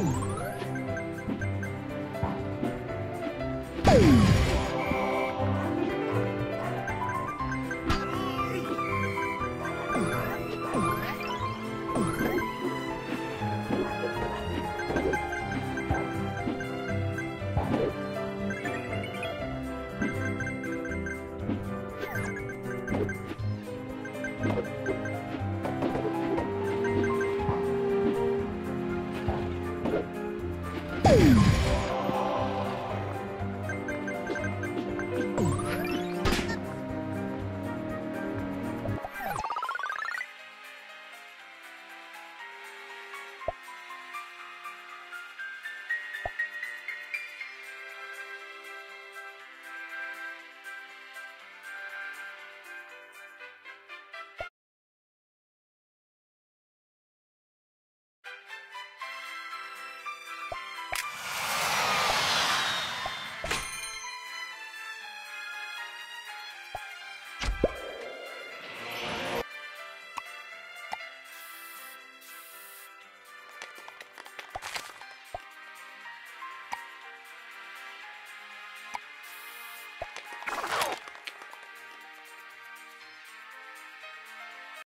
Ooh.